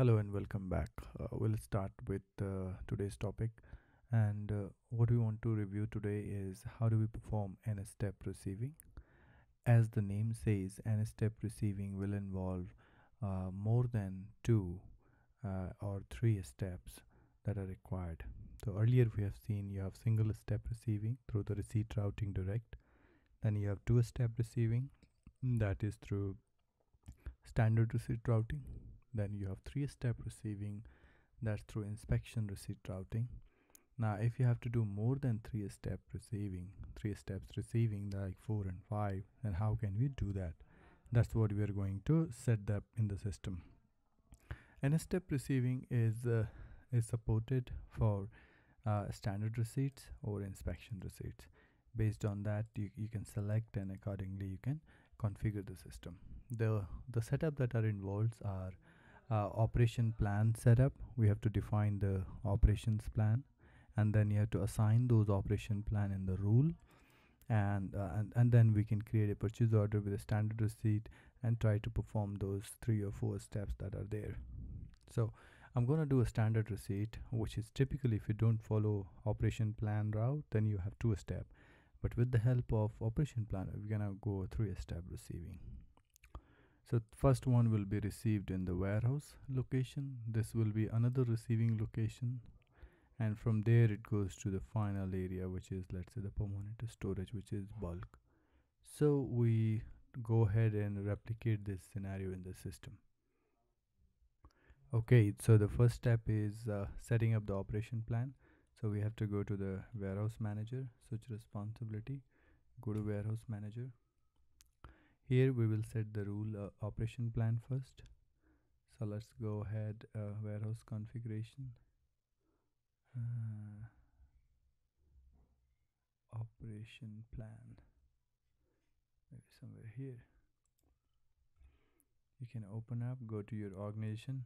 Hello and welcome back. Uh, we'll start with uh, today's topic. And uh, what we want to review today is how do we perform n step receiving? As the name says, n step receiving will involve uh, more than two uh, or three steps that are required. So earlier we have seen you have single step receiving through the receipt routing direct. Then you have two step receiving that is through standard receipt routing then you have three step receiving that's through inspection receipt routing. Now if you have to do more than three step receiving three steps receiving like four and five then how can we do that? That's what we are going to set up in the system. And a step receiving is uh, is supported for uh, standard receipts or inspection receipts. Based on that you, you can select and accordingly you can configure the system. The the setup that are involved are operation plan setup. We have to define the operations plan and then you have to assign those operation plan in the rule. And, uh, and and then we can create a purchase order with a standard receipt and try to perform those three or four steps that are there. So I'm going to do a standard receipt which is typically if you don't follow operation plan route then you have two step. But with the help of operation planner we're gonna go through a step receiving so first one will be received in the warehouse location. This will be another receiving location. And from there it goes to the final area which is let's say the permanent storage which is bulk. So we go ahead and replicate this scenario in the system. Okay so the first step is uh, setting up the operation plan. So we have to go to the warehouse manager switch responsibility. Go to warehouse manager here we will set the rule uh, operation plan first. So let's go ahead uh, warehouse configuration. Uh, operation plan. Maybe somewhere here. You can open up go to your organization.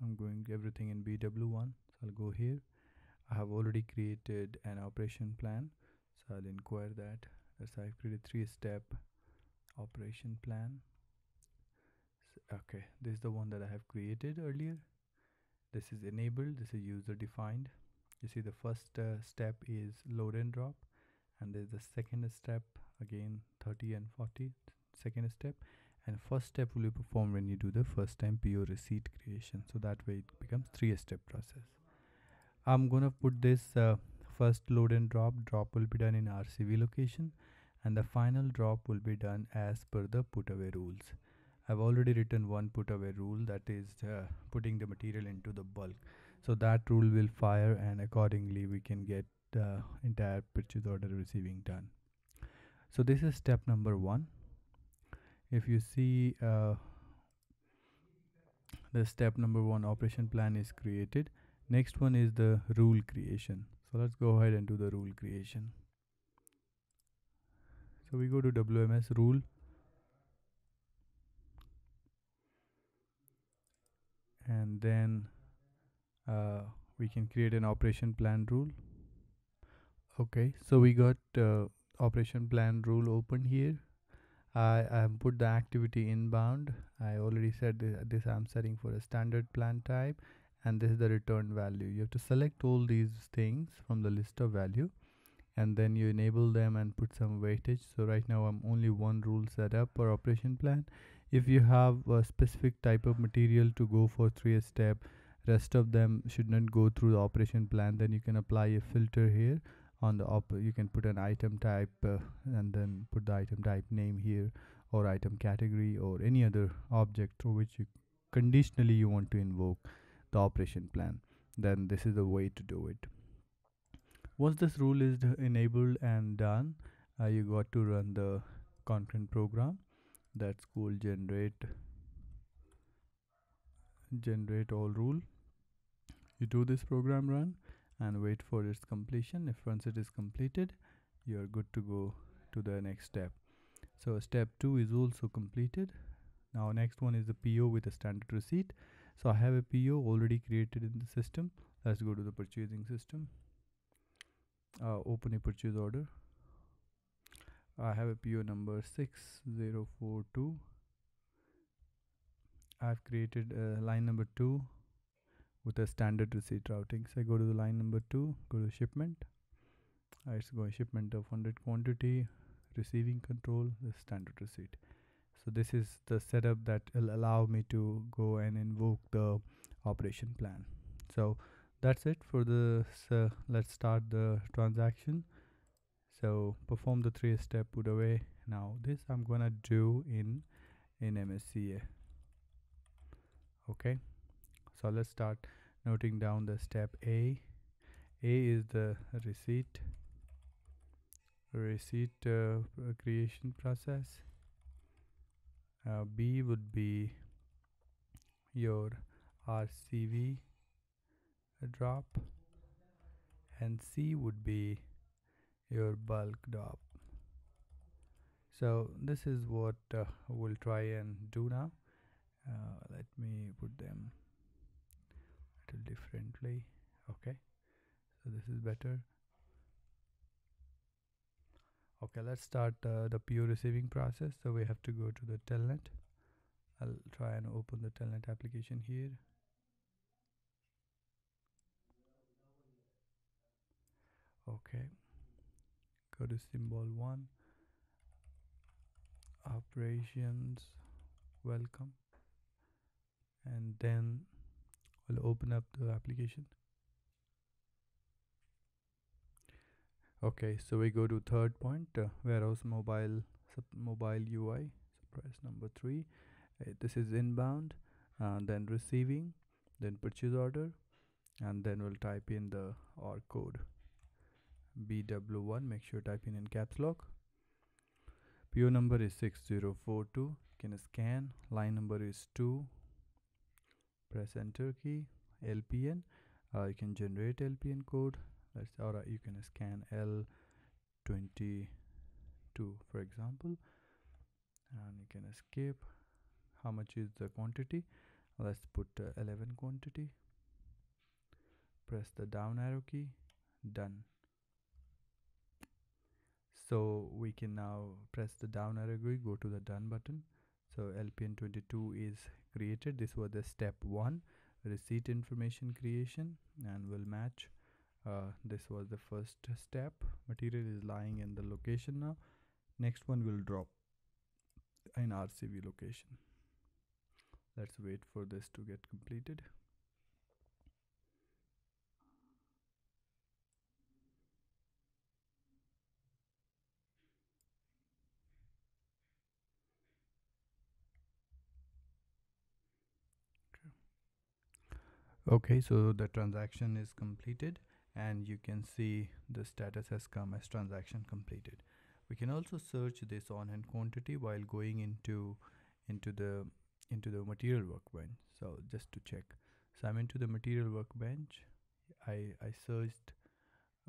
I'm going everything in BW1 so I'll go here. I have already created an operation plan so I'll inquire that. As I've created three step operation plan. So, okay this is the one that I have created earlier. This is enabled this is user defined. You see the first uh, step is load and drop and there's the second step again 30 and 40 second step. And first step will be performed when you do the first time PO receipt creation. So that way it becomes three step process. I'm gonna put this uh, first load and drop. Drop will be done in RCV location and the final drop will be done as per the put away rules. I've already written one put away rule that is uh, putting the material into the bulk. So that rule will fire and accordingly we can get the entire purchase order receiving done. So this is step number one. If you see uh, the step number one operation plan is created. Next one is the rule creation. So let's go ahead and do the rule creation so we go to WMS rule. And then uh, we can create an operation plan rule. Okay so we got uh, operation plan rule open here. I, I have put the activity inbound. I already said this, this I'm setting for a standard plan type and this is the return value. You have to select all these things from the list of value and then you enable them and put some weightage. So right now i'm only one rule set up per operation plan. If you have a specific type of material to go for three step rest of them should not go through the operation plan. Then you can apply a filter here on the op you can put an item type uh, and then put the item type name here or item category or any other object through which you conditionally you want to invoke the operation plan. Then this is the way to do it once this rule is enabled and done uh, you got to run the concurrent program that's called generate generate all rule. You do this program run and wait for its completion. If once it is completed you are good to go to the next step. So step 2 is also completed. Now next one is the PO with a standard receipt. So I have a PO already created in the system. Let's go to the purchasing system uh, open a purchase order I have a PO number 6042 I've created a line number 2 with a standard receipt routing. So I go to the line number two, go to shipment. Uh, it's going shipment of 100 quantity, receiving control, the standard receipt. So this is the setup that will allow me to go and invoke the operation plan. So that's it for the let's start the transaction. So perform the three step put away. Now this i'm gonna do in in msca okay? So let's start noting down the step a. A is the receipt. Receipt uh, creation process. Uh, b would be your rcv drop and C would be your bulk drop. So this is what uh, we'll try and do now. Uh, let me put them a little differently okay? So this is better. Okay let's start uh, the pure receiving process. So we have to go to the telnet. I'll try and open the telnet application here okay. Go to symbol 1 operations welcome. And then we'll open up the application. Okay so we go to third point uh, warehouse mobile mobile UI so press number 3 uh, this is inbound and then receiving then purchase order and then we'll type in the org code BW1 make sure type in in caps lock. PO number is 6042 can scan? Line number is 2 press enter key LPN uh, you can generate LPN code. Let's or you can scan L22 for example. And you can escape. How much is the quantity? Let's put uh, 11 quantity. Press the down arrow key. Done so we can now press the down arrow key go to the done button. So lpn22 is created. This was the step one receipt information creation and will match. Uh, this was the first step. Material is lying in the location now. Next one will drop in rcv location. Let's wait for this to get completed okay so the transaction is completed and you can see the status has come as transaction completed. We can also search this on hand quantity while going into into the into the material workbench. So just to check. So i'm into the material workbench. I i searched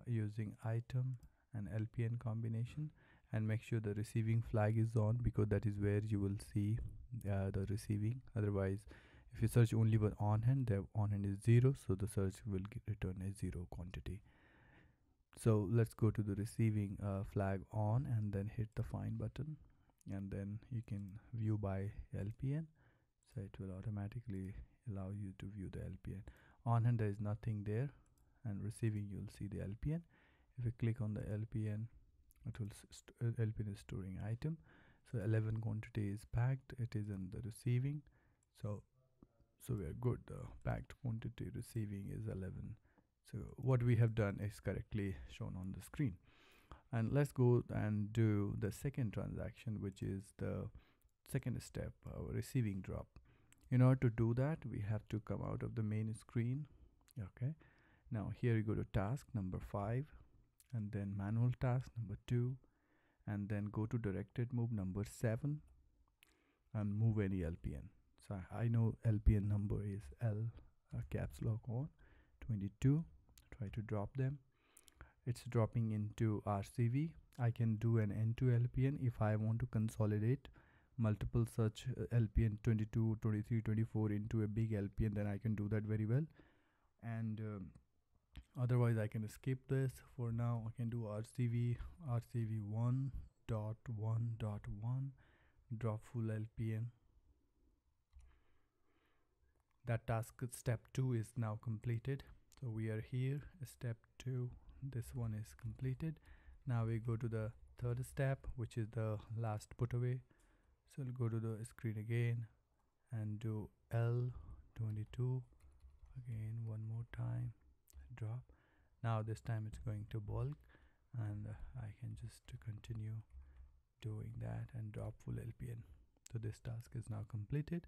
using item and lpn combination and make sure the receiving flag is on because that is where you will see uh, the receiving. Otherwise if you search only for on hand the on hand is zero so the search will return a zero quantity. So let's go to the receiving uh, flag on and then hit the find button. And then you can view by LPN so it will automatically allow you to view the LPN on hand there is nothing there. And receiving you'll see the LPN if you click on the LPN it will uh, LPN is storing item. So 11 quantity is packed. It is in the receiving. So so we are good the packed quantity receiving is 11 so what we have done is correctly shown on the screen. And let's go and do the second transaction which is the second step uh, receiving drop. In order to do that we have to come out of the main screen. Okay. Now here you go to task number five and then manual task number two and then go to directed move number seven and move any LPN so I know LPN number is L uh, caps lock on 22 try to drop them. It's dropping into RCV I can do an into LPN if I want to consolidate multiple such uh, LPN 22 23 24 into a big LPN then I can do that very well. And um, otherwise I can skip this. For now I can do RCV RCV 1 dot 1 dot 1 drop full LPN that task step 2 is now completed. So we are here. Step 2 this one is completed. Now we go to the third step which is the last put away. So we'll go to the screen again and do L22 again one more time. Drop. Now this time it's going to bulk and I can just continue doing that and drop full LPN so this task is now completed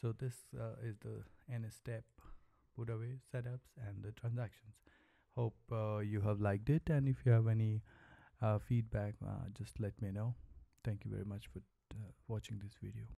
so this uh, is the n step put away setups and the transactions. Hope uh, you have liked it and if you have any uh, feedback uh, just let me know. Thank you very much for uh, watching this video